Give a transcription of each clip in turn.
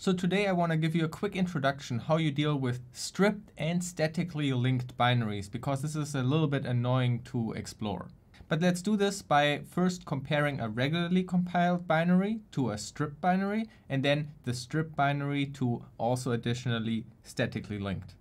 So today I want to give you a quick introduction how you deal with stripped and statically linked binaries because this is a little bit annoying to explore. But let's do this by first comparing a regularly compiled binary to a stripped binary and then the stripped binary to also additionally statically linked.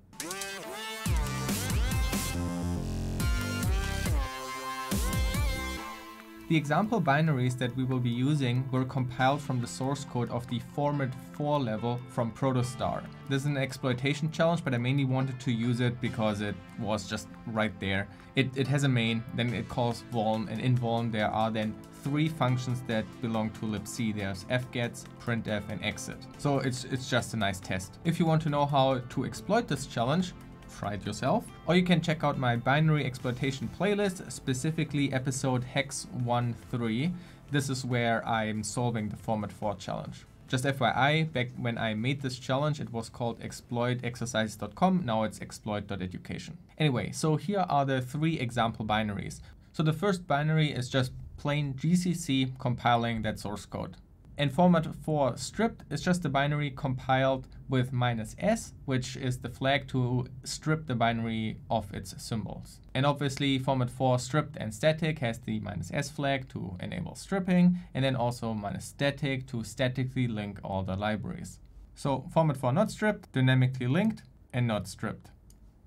The example binaries that we will be using were compiled from the source code of the Format 4 level from Protostar. This is an exploitation challenge, but I mainly wanted to use it because it was just right there. It, it has a main, then it calls vuln, and in vuln there are then three functions that belong to libc. There's fgets, printf, and exit. So it's, it's just a nice test. If you want to know how to exploit this challenge, try it yourself. Or you can check out my binary exploitation playlist, specifically episode hex 13. This is where I'm solving the format 4 challenge. Just FYI, back when I made this challenge, it was called exploitexercises.com. Now it's exploit.education. Anyway, so here are the three example binaries. So the first binary is just plain GCC compiling that source code. And format 4 stripped is just a binary compiled with minus s, which is the flag to strip the binary of its symbols. And obviously format 4 stripped and static has the minus s flag to enable stripping, and then also minus static to statically link all the libraries. So format 4 not stripped, dynamically linked, and not stripped.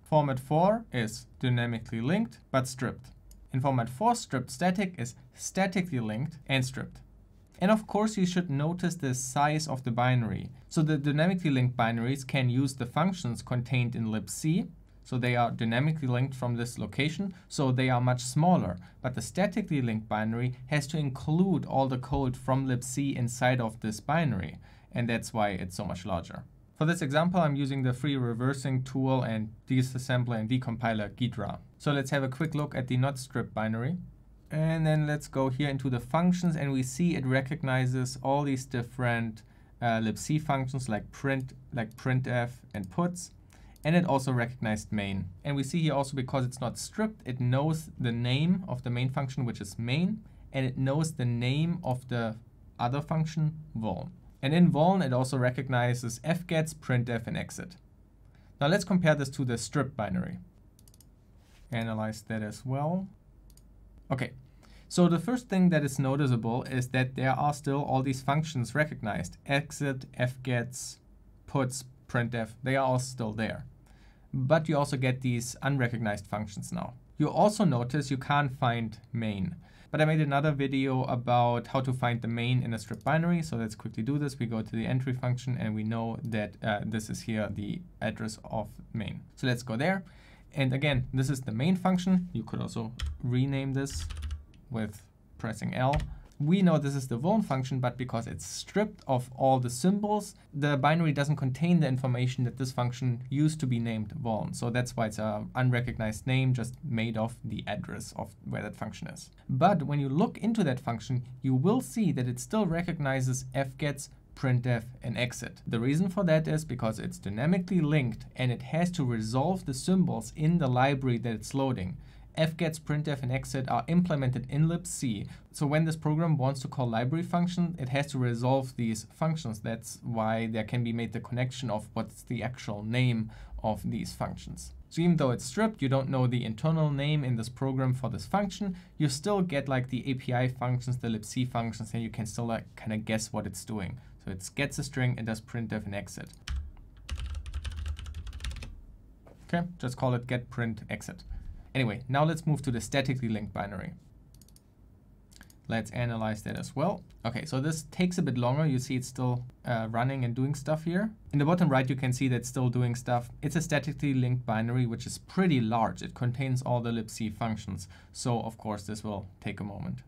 Format 4 is dynamically linked, but stripped. And format 4 stripped static is statically linked and stripped. And of course, you should notice the size of the binary. So the dynamically linked binaries can use the functions contained in libc. So they are dynamically linked from this location, so they are much smaller. But the statically linked binary has to include all the code from libc inside of this binary. And that's why it's so much larger. For this example, I'm using the free reversing tool and disassembler and decompiler Ghidra. So let's have a quick look at the not binary. And then let's go here into the functions and we see it recognizes all these different uh, libc functions like print, like printf and puts. And it also recognized main. And we see here also because it's not stripped, it knows the name of the main function, which is main, and it knows the name of the other function, vuln. And in vuln, it also recognizes fgets, printf, and exit. Now let's compare this to the strip binary. Analyze that as well. Okay, so the first thing that is noticeable is that there are still all these functions recognized. Exit, fgets, puts, printf, they are all still there. But you also get these unrecognized functions now. You also notice you can't find main. But I made another video about how to find the main in a strip binary. So let's quickly do this. We go to the entry function and we know that uh, this is here the address of main. So let's go there. And again, this is the main function. You could also rename this with pressing L. We know this is the vuln function, but because it's stripped of all the symbols, the binary doesn't contain the information that this function used to be named vuln. So that's why it's an unrecognized name just made of the address of where that function is. But when you look into that function, you will see that it still recognizes fgets printf, and exit. The reason for that is because it's dynamically linked and it has to resolve the symbols in the library that it's loading. fgets, printf, and exit are implemented in libc. So when this program wants to call library function, it has to resolve these functions. That's why there can be made the connection of what's the actual name of these functions. So even though it's stripped, you don't know the internal name in this program for this function, you still get like the API functions, the libc functions, and you can still like kind of guess what it's doing. So it gets a string and does printf and exit. Okay, just call it get print exit. Anyway, now let's move to the statically linked binary. Let's analyze that as well. Okay, so this takes a bit longer. You see it's still uh, running and doing stuff here. In the bottom right, you can see that it's still doing stuff. It's a statically linked binary, which is pretty large. It contains all the libc functions. So of course, this will take a moment.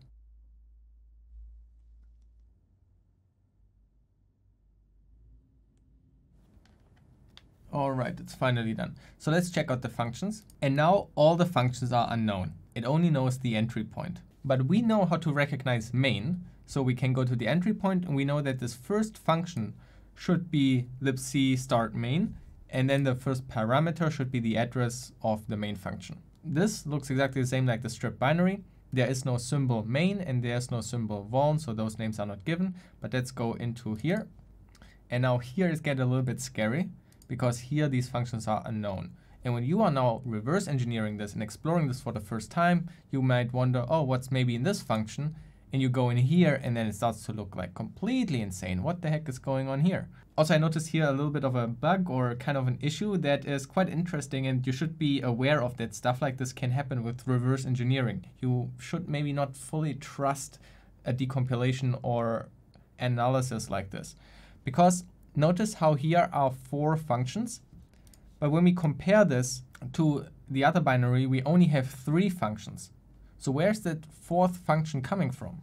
All right, it's finally done. So let's check out the functions. And now all the functions are unknown. It only knows the entry point. But we know how to recognize main. So we can go to the entry point and we know that this first function should be libc start main. And then the first parameter should be the address of the main function. This looks exactly the same like the strip binary. There is no symbol main and there's no symbol vuln, so those names are not given. But let's go into here And now here it's getting a little bit scary because here these functions are unknown. And when you are now reverse engineering this and exploring this for the first time, you might wonder, oh, what's maybe in this function? And you go in here and then it starts to look like completely insane. What the heck is going on here? Also, I noticed here a little bit of a bug or kind of an issue that is quite interesting and you should be aware of that stuff like this can happen with reverse engineering. You should maybe not fully trust a decompilation or analysis like this. Because notice how here are four functions but when we compare this to the other binary, we only have three functions. So where's that fourth function coming from?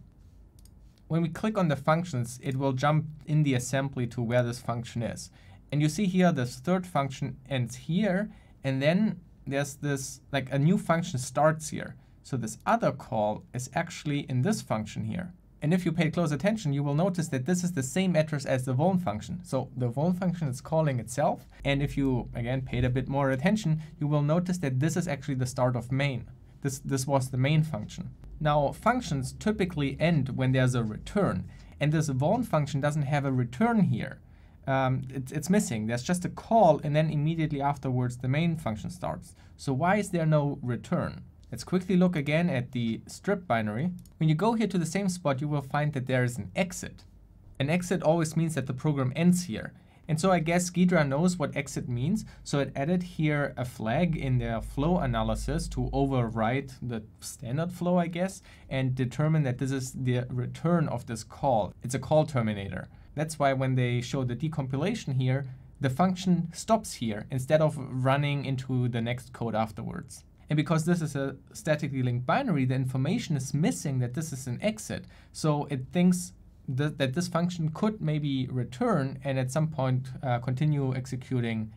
When we click on the functions, it will jump in the assembly to where this function is. And you see here, this third function ends here, and then there's this, like a new function starts here. So this other call is actually in this function here. And if you pay close attention, you will notice that this is the same address as the vuln function. So the vuln function is calling itself. And if you, again, paid a bit more attention, you will notice that this is actually the start of main. This, this was the main function. Now, functions typically end when there's a return. And this vuln function doesn't have a return here. Um, it, it's missing. There's just a call, and then immediately afterwards, the main function starts. So why is there no return? Let's quickly look again at the strip binary. When you go here to the same spot, you will find that there is an exit. An exit always means that the program ends here. And so I guess Ghidra knows what exit means, so it added here a flag in their flow analysis to overwrite the standard flow, I guess, and determine that this is the return of this call. It's a call terminator. That's why when they show the decompilation here, the function stops here instead of running into the next code afterwards. And because this is a statically linked binary, the information is missing that this is an exit. So it thinks th that this function could maybe return and at some point uh, continue executing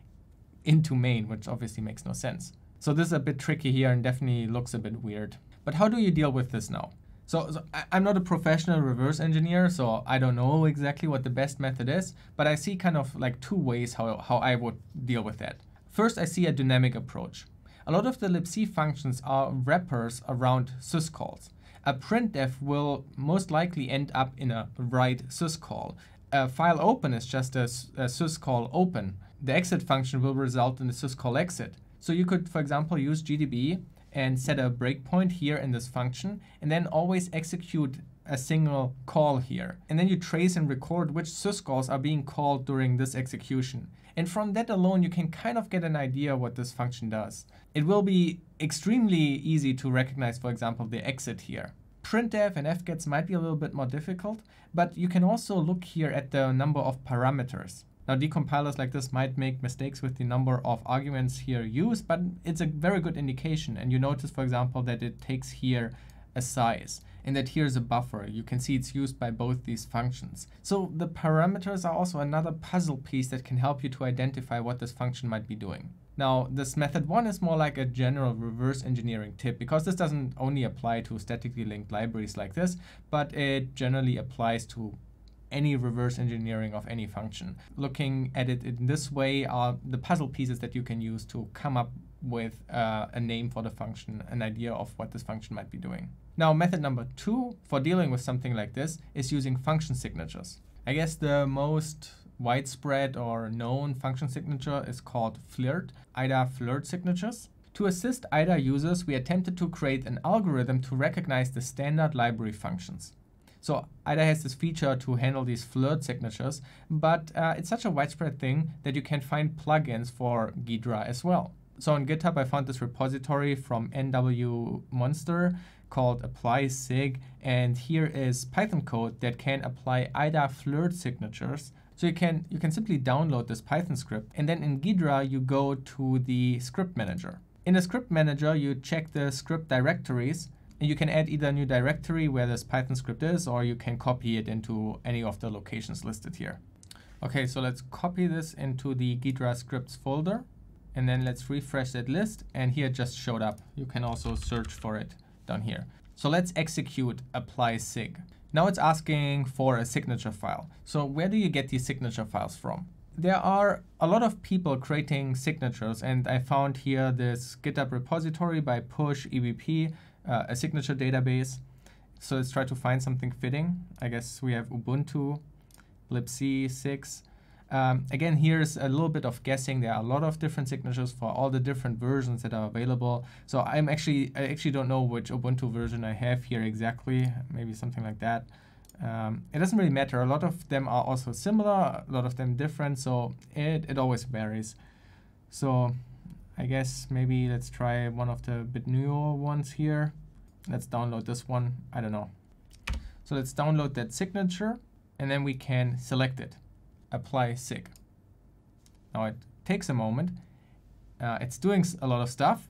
into main, which obviously makes no sense. So this is a bit tricky here and definitely looks a bit weird. But how do you deal with this now? So, so I, I'm not a professional reverse engineer, so I don't know exactly what the best method is, but I see kind of like two ways how, how I would deal with that. First, I see a dynamic approach. A lot of the libc functions are wrappers around syscalls. A printf will most likely end up in a write syscall. A file open is just a, a syscall open. The exit function will result in a syscall exit. So you could, for example, use GDB and set a breakpoint here in this function, and then always execute a single call here. And then you trace and record which syscalls are being called during this execution. And from that alone, you can kind of get an idea what this function does. It will be extremely easy to recognize, for example, the exit here. Printf and fgets might be a little bit more difficult, but you can also look here at the number of parameters. Now decompilers like this might make mistakes with the number of arguments here used, but it's a very good indication. And you notice, for example, that it takes here a size and that here's a buffer. You can see it's used by both these functions. So the parameters are also another puzzle piece that can help you to identify what this function might be doing. Now, this method one is more like a general reverse engineering tip because this doesn't only apply to statically linked libraries like this, but it generally applies to any reverse engineering of any function. Looking at it in this way are the puzzle pieces that you can use to come up with uh, a name for the function, an idea of what this function might be doing. Now, method number two for dealing with something like this is using function signatures. I guess the most widespread or known function signature is called FLIRT, IDA FLIRT signatures. To assist IDA users, we attempted to create an algorithm to recognize the standard library functions. So IDA has this feature to handle these FLIRT signatures, but uh, it's such a widespread thing that you can find plugins for Ghidra as well. So on GitHub, I found this repository from NW Monster called apply sig and here is Python code that can apply IDA FLIRT signatures. So you can you can simply download this Python script and then in Ghidra you go to the script manager. In the script manager you check the script directories you can add either a new directory where this Python script is or you can copy it into any of the locations listed here. Okay, so let's copy this into the Ghidra scripts folder and then let's refresh that list and here it just showed up. You can also search for it down here. So let's execute apply sig. Now it's asking for a signature file. So where do you get these signature files from? There are a lot of people creating signatures and I found here this GitHub repository by push EBP, uh, a signature database. So let's try to find something fitting. I guess we have Ubuntu, libc 6. Um, again, here's a little bit of guessing. There are a lot of different signatures for all the different versions that are available. So I'm actually, I actually don't know which Ubuntu version I have here exactly, maybe something like that. Um, it doesn't really matter. A lot of them are also similar, a lot of them different, so it, it always varies. So I guess maybe let's try one of the bit newer ones here. Let's download this one. I don't know. So let's download that signature and then we can select it. Apply sig. Now it takes a moment. Uh, it's doing a lot of stuff.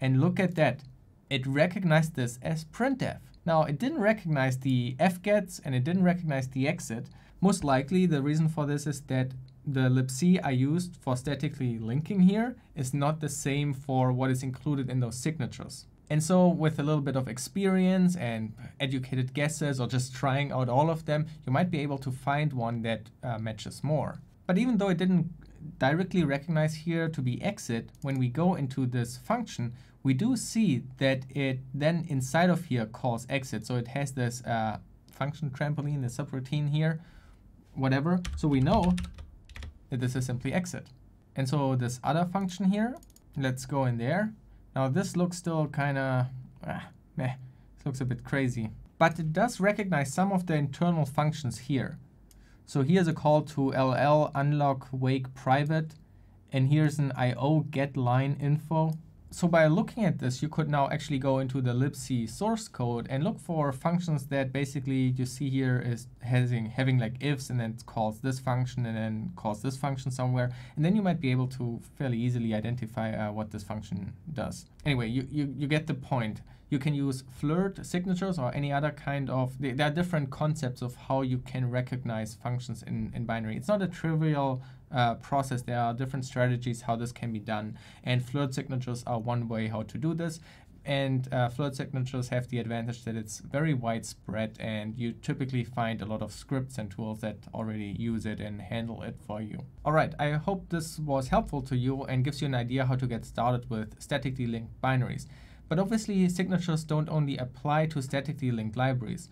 And look at that. It recognized this as printf. Now it didn't recognize the fgets and it didn't recognize the exit. Most likely the reason for this is that the libc I used for statically linking here is not the same for what is included in those signatures. And so with a little bit of experience and educated guesses or just trying out all of them, you might be able to find one that uh, matches more. But even though it didn't directly recognize here to be exit, when we go into this function, we do see that it then inside of here calls exit. So it has this uh, function trampoline, the subroutine here, whatever. So we know this is simply exit. And so this other function here, let's go in there. Now this looks still kind of, ah, meh, this looks a bit crazy. But it does recognize some of the internal functions here. So here's a call to ll unlock wake private, and here's an io get line info so by looking at this, you could now actually go into the libc source code and look for functions that basically you see here is having, having like ifs and then calls this function and then calls this function somewhere. And then you might be able to fairly easily identify uh, what this function does. Anyway, you, you, you get the point. You can use flirt signatures or any other kind of, there are different concepts of how you can recognize functions in, in binary. It's not a trivial uh, process. There are different strategies how this can be done. And flirt signatures are one way how to do this. And uh, flirt signatures have the advantage that it's very widespread and you typically find a lot of scripts and tools that already use it and handle it for you. All right, I hope this was helpful to you and gives you an idea how to get started with statically linked binaries. But obviously signatures don't only apply to statically linked libraries.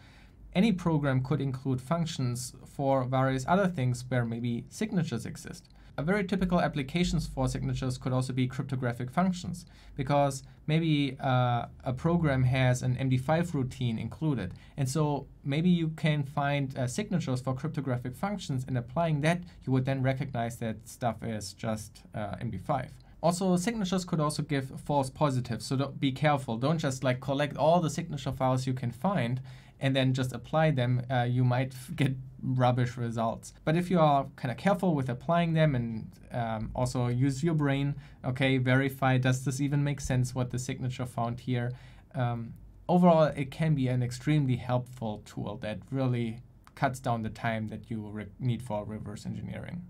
Any program could include functions for various other things where maybe signatures exist. A very typical applications for signatures could also be cryptographic functions, because maybe uh, a program has an MD5 routine included. And so maybe you can find uh, signatures for cryptographic functions, and applying that, you would then recognize that stuff is just uh, MD5. Also, signatures could also give false positives, so be careful. Don't just like collect all the signature files you can find and then just apply them, uh, you might get rubbish results. But if you are kind of careful with applying them and um, also use your brain, okay, verify, does this even make sense what the signature found here? Um, overall, it can be an extremely helpful tool that really cuts down the time that you need for reverse engineering.